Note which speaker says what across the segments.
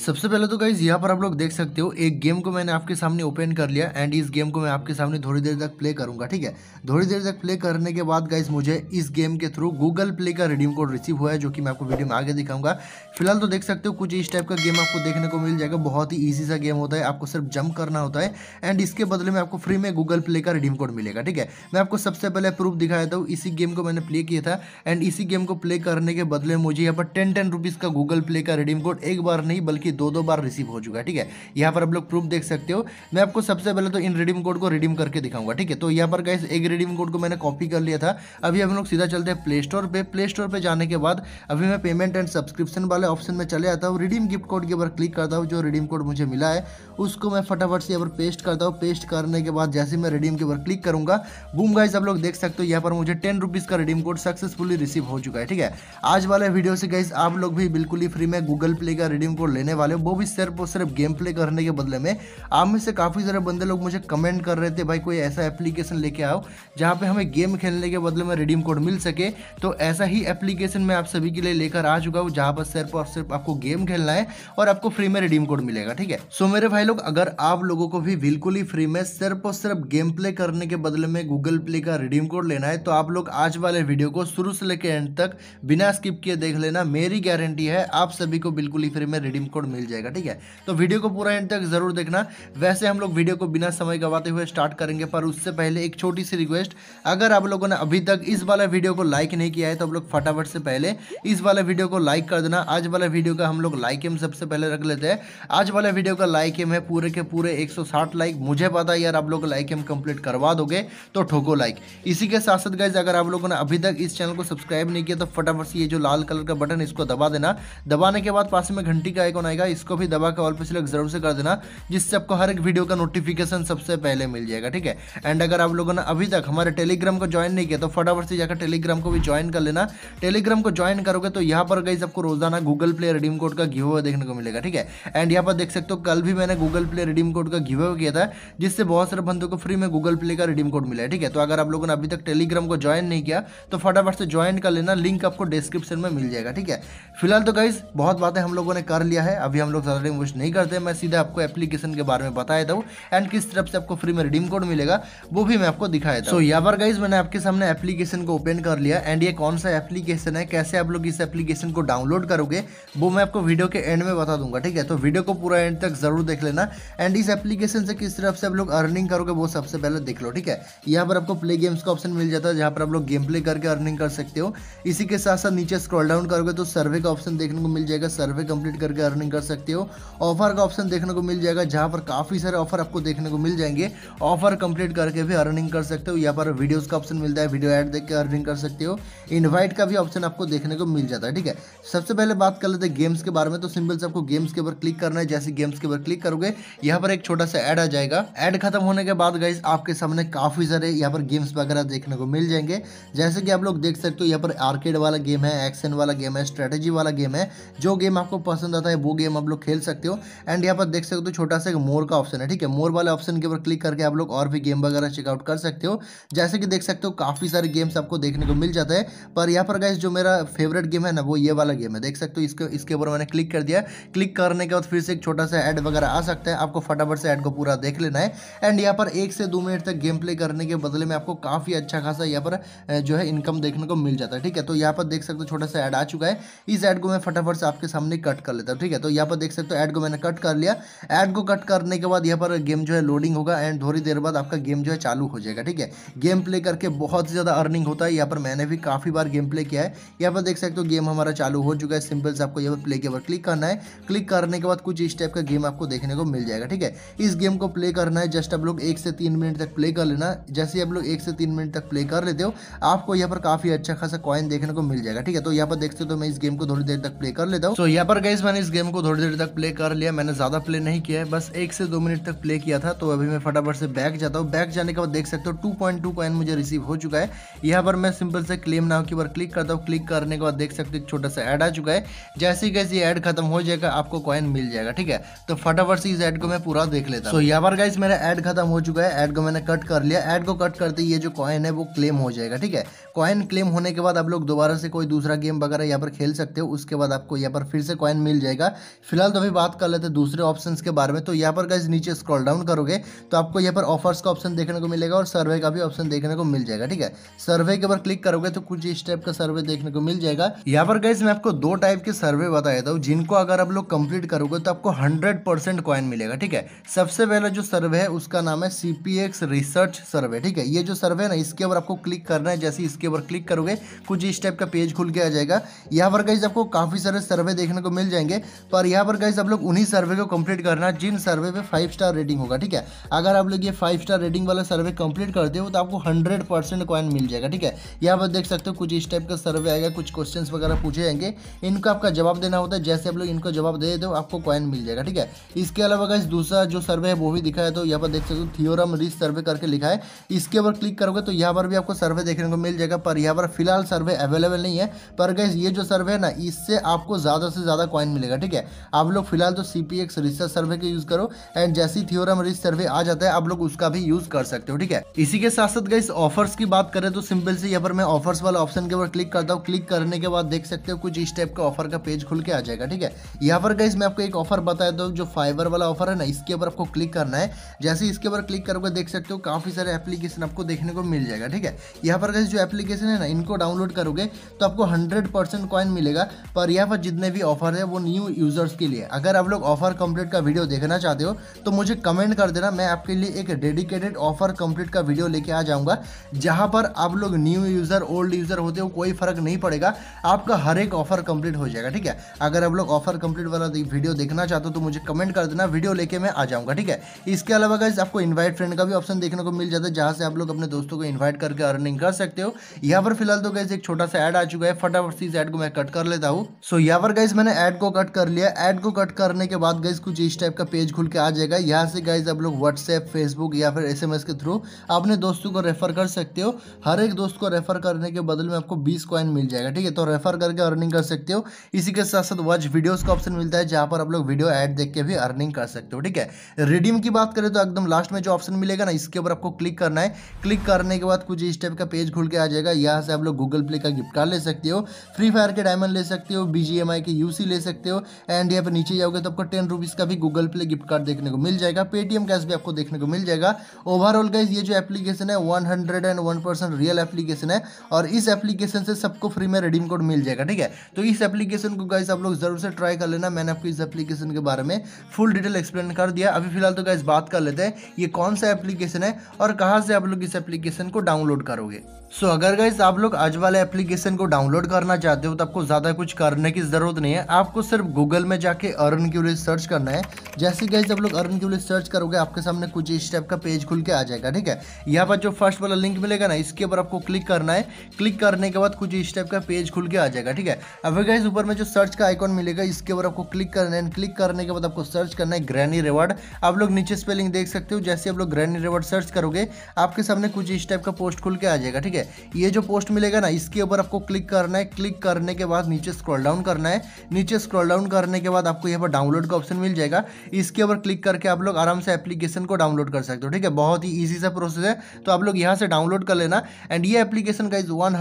Speaker 1: सबसे पहले तो गाइज़ यहाँ पर आप लोग देख सकते हो, एक गेम को मैंने आपके सामने ओपन कर लिया एंड इस गेम को मैं आपके सामने थोड़ी देर तक प्ले करूँगा, ठीक है? थोड़ी देर तक प्ले करने के बाद गाइज़ मुझे इस गेम के थ्रू गूगल प्ले का रिडीम कोड रिसीव हुआ है, जो कि मैं आपको वीडियो में आगे दिखाऊँगा। फ़िलहाल तो देख सकते हो, कुछ इस टाइप का गेम आपको देखने को मिल जाएगा, बहुत ही ईजी सा गेम होता है, आपको सिर्फ़ जंप करना होता है एंड इसके बदले में आपको फ्री में गूगल प्ले का रिडीम कोड मिलेगा, ठीक है? मैं आपको सबसे पहले प्रूफ दिखाया था, इसी गेम को मैंने प्ले किया था एंड इसी गेम को प्ले करने के बदले मुझे यहाँ पर टेन टेन रुपीज़ का गूगल प्ले का रिडीम कोड एक बार नहीं, बल्कि दो दो बार रिसीव हो चुका है, ठीक है? यहाँ पर आप लोग प्रूफ देख सकते हो। मैं आपको सबसे पहले तो इन रिडीम कोड को रिडीम करके दिखाऊँगा, ठीक है? तो यहाँ पर गैस एक रिडीम कोड को मैंने कॉपी कर लिया था। अभी हम लोग सीधा चलते हैं प्ले स्टोर पे। प्ले स्टोर पे जाने के बाद अभी मैं पेमेंट एंड सब्सक्रिप्शन वाले ऑप्शन में चले आता हूँ। रिडीम गिफ्ट कोड के ऊपर क्लिक करता हूँ, जो रिडीम कोड मुझे मिला है, उसको मैं फटाफट से यहाँ पर पेस्ट करता हूँ। पेस्ट करने के बाद जैसे मैं रिडीम के ऊपर क्लिक करूँगा बूम गाइस आप लोग देख सकते हो यहाँ पर मुझे टेन का रिडीम कोड सक्सेसफुली रिसीव हो चुका है, ठीक है? आज वाले वीडियो से गाइस आप लोग भी बिल्कुल ही फ्री में गूगल प्ले का रिडीम कोड लेने वाले वो भी सिर्फ़ और सिर्फ़ गेम प्ले करने के बदले में। आप में से काफ़ी सारे बंदे लोग मुझे कमेंट कर रहे थे, भाई, कोई ऐसा एप्लीकेशन लेके आओ, जहाँ पे हमें गेम खेलने के बदले में रिडीम कोड मिल सके। तो ऐसा ही एप्लीकेशन मैं आप सभी के लिए लेकर आ चुका हूँ, जहाँ पर सिर्फ़ और सिर्फ़ आपको गेम खेलना है और आपको फ्री में रिडीम कोड मिलेगा, ठीक है? सो मेरे भाई लोग, अगर आप लोगों को भी बिल्कुल ही फ्री में सिर्फ़ और सिर्फ़ गेम प्ले करने के बदले में गूगल प्ले का रिडीम कोड लेना है तो आप लोग आज वाले वीडियो को शुरू से लेकर एंड तक बिना स्किप किए देख लेना। मेरी गारंटी है, आप सभी को बिल्कुल ही फ्री में रिडीम कोड मिल जाएगा, ठीक है? तो वीडियो को पूरा एंड तक ज़रूर देखना। वैसे हम लोग वीडियो को बिना समय गवाते हुए स्टार्ट करेंगे, पर उससे पहले एक छोटी सी रिक्वेस्ट। अगर आप लोगों ने अभी तक इस वाला वीडियो को लाइक नहीं किया है तो आप लोग फटाफट से पहले इस वाले वीडियो को लाइक कर देना। आज वाला वीडियो का हम लोग लाइक एम सबसे पहले रख लेते हैं। आज वाला वीडियो का लाइक एम है, पूरे के पूरे 160 लाइक। मुझे पता यार, आप लोग लाइक एम कंप्लीट करवा दोगे तो ठोको लाइक। इसी के साथ साथ गाइज़ अगर आप लोगों ने अभी तक इस चैनल को सब्सक्राइब नहीं किया तो फटाफट से ये जो लाल कलर का बटन इसको दबा देना। दबाने के बाद पास में घंटी का आइकॉन आएगा इसको भी दबा के ऑल पे सिलेक्ट ज़रूर से कर देना, जिससे आपको हर एक वीडियो का नोटिफिकेशन सबसे पहले मिल जाएगा, ठीक है? एंड अगर आप लोगों ने अभी तक हमारे टेलीग्राम को ज्वाइन नहीं किया तो फटाफट से जाकर टेलीग्राम को भी ज्वाइन कर लेना। टेलीग्राम को ज्वाइन करोगे तो यहाँ पर गई आपको रोज़ाना गूगल प्ले रिडीम कोड का गिव देखने को मिलेगा, ठीक है? एंड यहाँ पर देख सकते हो, कल भी मैंने गूगल प्ले रिडीम कोड का गिव किया था, जिससे बहुत सारे बंदों को फ्री में गूगल प्ले का रिडीम कोड मिला है, ठीक है? तो अगर आप लोगों ने अभी तक टेलीग्राम को ज्वाइन नहीं किया तो फटाफट से ज्वाइन कर लेना लिंक आपको डिस्क्रिप्शन में मिल जाएगा, ठीक है? फ़िलहाल तो गाइज़ बहुत बातें हम लोगों ने कर लिया है अभी हम लोग ज़्यादा टाइम वेस्ट नहीं करते, मैं सीधा आपको एप्लीकेशन के बारे में बताया था एंड किस तरफ़ से आपको फ्री में रिडीम कोड मिलेगा, वो भी मैं आपको दिखाया था सो यहाँ पर गाइज़ मैंने आपके सामने एप्लीकेशन को ओपन कर लिया एंड ये कौन सा एप्लीकेशन है, कैसे आप लोग इस एप्लीकेशन को डाउनलोड करोगे, वो मैं आपको वीडियो के एंड में बता दूँगा, ठीक है? तो वीडियो को पूरा एंड तक ज़रूर देख लेना एंड इस एप्लीकेशन से किस तरफ़ से आप लोग अर्निंग करोगे, वो सबसे पहले देख लो, ठीक है? यहाँ पर आपको प्ले गेम्स का ऑप्शन मिल जाता है, जहाँ पर आप लोग गेम प्ले करके अर्निंग कर सकते हो। इसी के साथ साथ नीचे स्क्रॉल डाउन करोगे तो सर्वे का ऑप्शन देखने को मिल जाएगा सर्वे कंप्लीट करके अर्निंग कर सकते हो। ऑफ़र का ऑप्शन देखने को मिल जाएगा, जहाँ पर काफ़ी सारे ऑफ़र आपको देखने को मिल जाएँगे। ऑफ़र कंप्लीट करके भी अर्निंग कर सकते हो। यहाँ पर वीडियोस का ऑप्शन मिलता है वीडियो ऐड देख के अर्निंग कर सकते हो। इनवाइट का भी ऑप्शन आपको देखने को मिल जाता है, ठीक है? सबसे पहले बात कर लेते हैं गेम्स के बारे में। तो सिंपल से आपको गेम्स के ऊपर क्लिक करना है। जैसे गेम्स के ऊपर क्लिक करोगे, यहाँ पर एक छोटा सा ऐड आ जाएगा। ऐड खत्म होने के बाद गाइज़ आपके सामने काफ़ी सारे यहाँ पर गेम्स वगैरह देखने को मिल जाएँगे। जैसे कि आप लोग देख सकते हो, यहाँ पर आर्केड वाला गेम है एक्शन वाला गेम है स्ट्रेटेजी वाला गेम है। जो गेम आपको पसंद आता है, वो गेम आप लोग खेल सकते हो। एंड यहाँ पर देख सकते हो छोटा सा मोर का ऑप्शन है, ठीक है? मोर वाले ऑप्शन के ऊपर क्लिक करके आप लोग और भी गेम वगैरह चेकआउट कर सकते हो। जैसे कि देख सकते हो, काफ़ी सारे गेम्स आपको देखने को मिल जाता है। पर यहाँ पर गाइज़ जो मेरा फेवरेट गेम है ना, वो ये वाला गेम है। देख सकते हो, इसके इसके ऊपर मैंने क्लिक कर दिया। क्लिक करने के बाद फिर से एक छोटा सा ऐड वगैरह आ सकता है। आपको फटाफट से ऐड को पूरा देख लेना है। एंड यहाँ पर एक से दो मिनट तक गेम प्ले करने के बदले में आपको काफ़ी अच्छा खासा यहाँ पर जो है इनकम देखने को मिल जाता है, ठीक है? तो यहाँ पर देख सकते हो, छोटा सा ऐड आ चुका है। इस ऐड को मैं फटाफट से आपके सामने कट कर लेता हूँ, ठीक है? तो यहाँ पर देख सकते हो ऐड को मैंने कट कर लिया। ऐड को कट करने के बाद यहाँ पर गेम जो है लोडिंग होगा एंड थोड़ी देर बाद आपका गेम जो है चालू हो जाएगा, ठीक है? गेम प्ले करके बहुत ज़्यादा अर्निंग होता है। यहाँ पर मैंने भी काफ़ी बार गेम प्ले किया है। यहाँ पर देख सकते हो गेम हमारा चालू हो चुका है। सिंपल से आपको यहाँ पर प्ले के ऊपर क्लिक करना है। क्लिक करने के बाद कुछ इस टाइप का गेम आपको देखने को मिल जाएगा, ठीक है? इस गेम को प्ले करना है। जस्ट आप लोग एक से तीन मिनट तक प्ले कर लेना। जैसे आप लोग एक से तीन मिनट तक प्ले कर लेते हो, आपको यहाँ पर काफ़ी अच्छा खासा कॉइन देखने को मिल जाएगा, ठीक है? तो यहाँ पर देखते हो तो मैं इस गेम को थोड़ी देर तक प्ले कर लेता हूँ। तो यहाँ पर गई मैंने इस गेम को थोड़ी देर तक प्ले कर लिया। मैंने ज़्यादा प्ले नहीं किया है। बस एक से दो मिनट तक प्ले किया था। तो अभी मैं फटाफट से बैक जाता हूँ। बैक जाने के बाद देख सकते हो टू पॉइंट टू कॉइन मुझे रिसीव हो चुका है। यहाँ पर मैं सिंपल से क्लेम नाव के ऊपर क्लिक करता हूँ। क्लिक करने के बाद देख सकते हो, एक छोटा सा ऐड आ चुका है। जैसे ही कैसे ऐड खत्म हो जाएगा, आपको कॉइन मिल जाएगा, ठीक है? तो फटाफट से इस ऐड को मैं पूरा देख लेता हूँ। यहाँ पर गाइस मेरा ऐड खत्म हो चुका है। ऐड को मैंने कट कर लिया। ऐड को कट करते ये जो कॉइन है, वो क्लेम हो जाएगा, ठीक है? कॉइन क्लेम होने के बाद आप लोग दोबारा से कोई दूसरा गेम वगैरह यहाँ पर खेल सकते हो। उसके बाद आपको यहाँ पर फिर से कॉइन मिल जाएगा। फ़िलहाल तो अभी बात कर लेते हैं दूसरे ऑप्शन के बारे में। तो यहाँ पर गाइज़ नीचे स्क्रॉल डाउन करोगे तो आपको यहाँ पर ऑफर्स का ऑप्शन देखने को मिलेगा और सर्वे का भी ऑप्शन देखने को मिल जाएगा, ठीक है? सर्वे के ऊपर क्लिक करोगे तो कुछ इस टाइप का सर्वे देखने को मिल जाएगा। यहाँ पर गाइज़ मैं आपको दो टाइप के सर्वे बता देता हूँ, जिनको अगर आप लोग कंप्लीट करोगे तो आपको हंड्रेड कॉइन मिलेगा, ठीक है? सबसे पहला जो सर्वे है उसका नाम है सीपीएक्स रिसर्च सर्वे ठीक है? ये जो सर्वे है ना, इसके ऊपर आपको क्लिक करना है, जैसे इसके ऊपर क्लिक करोगे, कुछ इस टाइप का पेज खुल के आ जाएगा। यहाँ पर गाइज़ आपको काफ़ी सारे सर्वे देखने को मिल जाएँगे। पर यहाँ पर गाइज़ आप लोग उन्हीं सर्वे को कंप्लीट करना, जिन सर्वे पे फाइव स्टार रेटिंग होगा, ठीक है? अगर आप लोग ये फाइव स्टार रेटिंग वाला सर्वे कंप्लीट करते हो तो आपको हंड्रेड परसेंट कॉइन मिल जाएगा, ठीक है? यहाँ पर देख सकते हो, कुछ इस टाइप का सर्वे आएगा, कुछ क्वेश्चन वगैरह पूछे जाएँगे। इनको आपका जवाब देना होता है, जैसे आप लोग इनको जवाब दे दो, आपको कॉइन मिल जाएगा, ठीक है? इसके अलावा गाइज़ दूसरा जो सर्वे है, वो भी दिखा है तो यहाँ पर देख सकते हो थियोरम रिस सर्वे करके लिखा है। इसके ऊपर क्लिक करोगे तो यहाँ पर भी आपको सर्वे देखने को मिल जाएगा, पर यहाँ पर फ़िलहाल सर्वे अवेलेबल नहीं है। पर गैस ये जो सर्वे है ना, इससे आपको ज़्यादा से ज़्यादा कॉइन मिलेगा, ठीक है? आप लोग फ़िलहाल तो सी पी रिसर्च सर्वे का यूज़ करो एंड जैसी थियोरम रिस सर्वे आ जाता है, आप लोग उसका भी यूज़ कर सकते हो, ठीक है? इसी के साथ साथ गैस ऑफर्स की बात करें तो सिंपल से, यहाँ पर मैं ऑफर्स वाला ऑप्शन के ऊपर क्लिक करता हूँ। क्लिक करने के बाद देख सकते हो कुछ इस टाइप का ऑफ़र का पेज खुल के आ जाएगा, ठीक है? यहाँ पर गैस मैं आपको एक ऑफ़र बताया दो जो फाइबर वाला ऑफ़र है ना, इसके ऊपर आपको क्लिक करना है। जैसे इसके ऊपर क्लिक करोगे, देख सकते हो काफ़ी सारे एप्लीकेशन आपको देखने को मिल जाएगा, ठीक है? यहाँ पर जो एप्लीकेशन है ना, इनको डाउनलोड करोगे तो आपको हंड्रेड परसेंट मिलेगा, पर यहाँ पर जितने भी ऑफ़र है, वो न्यू यूज़र्स के लिए। अगर आप लोग ऑफ़र कंप्लीट का वीडियो देखना चाहते हो तो मुझे कमेंट कर देना। मैं आपके लिए एक डेडिकेटेड ऑफ़र कंप्लीट का वीडियो लेके आ जाऊँगा, जहाँ पर आप लोग न्यू यूज़र ओल्ड यूज़र होते हो, कोई फ़र्क नहीं पड़ेगा। आपका हर एक ऑफ़र कंप्लीट हो जाएगा, ठीक है? अगर आप लोग ऑफ़र कंप्लीट वाला वीडियो देखना चाहते हो तो मुझे कमेंट कर देना। वीडियो लेके मैं आ जाऊँगा, ठीक है? इसके अलावा गाइज़ आपको इन्वाइट फ्रेंड का भी ऑप्शन देखने को मिल जाता है, जहाँ से आप लोग अपने दोस्तों को इन्वाइट करके अर्निंग कर सकते हो। यहाँ पर फ़िलहाल तो गाइज़ एक छोटा सा ऐड आ चुका है। फटाफट से इस ऐड को मैं कट कर लेता हूँ। सो यहाँ पर गाइज़ मैंने ऐड को कट कर लिया। ऐड को कट करने के बाद गाइज़ कुछ इस टाइप का पेज खुल के आ जाएगा। यहाँ से गाइज़ आप लोग व्हाट्सएप फेसबुक या फिर एसएमएस के थ्रू अपने दोस्तों को रेफर कर सकते हो। हर एक दोस्त को रेफर करने के बदल में आपको बीस कॉइन मिल जाएगा, ठीक है? तो रेफर करके अर्निंग कर सकते हो। इसी के साथ साथ वॉच वीडियोस का ऑप्शन मिलता है, जहाँ पर आप लोग वीडियो ऐड देख के भी अर्निंग कर सकते हो, ठीक है? रिडीम की बात करें तो एकदम लास्ट में जो ऑप्शन मिलेगा ना, इसके ऊपर आपको क्लिक करना है। क्लिक करने के बाद कुछ इस टाइप का पेज खुल के आ जाएगा। यहाँ से आप लोग गूगल प्ले का गिफ्ट कार्ड ले सकते हो। फ्री फायर के डायमंड ले सकते हो। बीजीएमआई के यूसी ले सकते हो। एंड यहाँ पर नीचे जाओगे तो आपको टेन रुपीज़ का भी गूगल प्ले गिफ्ट कार्ड देखने को मिल जाएगा। पेटीएम कैश भी आपको देखने को मिल जाएगा। ओवरऑल गाइज़ ये जो एप्लीकेशन है one hundred and one percent real application है और इस एप्लीकेशन से सबको फ्री में रिडीम कोड मिल जाएगा ठीक है? तो इस एप्लीकेशन को गाइज़ आप लोग ज़रूर से ट्राई कर लेना। मैंने आपको इस एप्लीकेशन के बारे में फुल डिटेल एक्सप्लेन कर दिया। अभी फ़िलहाल तो गाइज़ बात कर लेते हैं ये कौन सा एप्लीकेशन है और कहाँ से आप लोग इस एप्लीकेशन को डाउनलोड करोगे। सो so, अगर गाइज़ आप लोग आज वाले एप्लीकेशन को डाउनलोड करना चाहते हो तो आपको ज़्यादा कुछ करने की ज़रूरत नहीं है। आपको सिर्फ़ गूगल में जाके अर्न क्यूरेज सर्च करना है। जैसे गाइज़ आप लोग अर्न क्यूरेज सर्च करोगे, आपके सामने कुछ इस टाइप का पेज खुल के आ जाएगा, ठीक है? यहाँ पर जो फ़र्स्ट वाला लिंक मिलेगा ना, इसके ऊपर आपको क्लिक करना है। क्लिक करने के बाद कुछ इस टाइप का पेज खुल के आ जाएगा, ठीक है? अब गाइज़ ऊपर में जो सर्च का आइकॉन मिलेगा, इसके ऊपर आपको क्लिक करना है। क्लिक करने के बाद आपको सर्च करना है ग्रैनी रिवार्ड आप लोग नीचे स्पेलिंग देख सकते हो, जैसे आप लोग ग्रैनी रिवार्ड सर्च करोगे, आपके सामने कुछ इस टाइप का पोस्ट खुल के आ जाएगा, ठीक है? ये जो पोस्ट मिलेगा ना, इसके ऊपर आपको क्लिक करना है। क्लिक करने के बाद नीचे स्क्रॉल डाउन करना है। नीचे स्क्रॉल डाउन करने के बाद आपको यहाँ पर डाउनलोड का ऑप्शन मिल जाएगा। इसके ऊपर क्लिक करके आप लोग आराम से एप्लीकेशन को डाउनलोड कर सकते हो, ठीक है? बहुत ही ईजी सा प्रोसेस है। तो आप लोग यहाँ से डाउनलोड कर लेना। एंड ये एप्लीकेशन का इज़ वन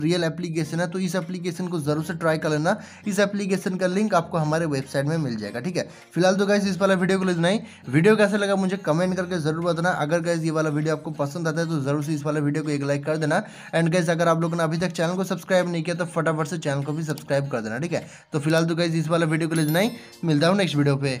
Speaker 1: रियल एप्लीकेशन है। तो इस एप्लीकेशन को ज़रूर से ट्राई कर लेना। इस एप्लीकेशन का लिंक आपको हमारे वेबसाइट में मिल जाएगा, ठीक है? फ़िलहाल तो गाइज़ इस वाला वीडियो को लेना ही। वीडियो कैसा लगा मुझे कमेंट करके ज़रूर बताना। अगर गाइज़ ये वाला वीडियो आपको पसंद आता है तो ज़रूर से इस वाला वीडियो को एक लाइक कर देना। एंड गाइज़ अगर आप लोगों ने अभी तक चैनल को सब्सक्राइब नहीं किया तो फटाफट से चैनल को भी सब्सक्राइब कर देना, ठीक है? तो फ़िलहाल तो गाइज़ इस वाला वीडियो को लेना ही। मिलता हूँ नेक्स्ट वीडियो पे।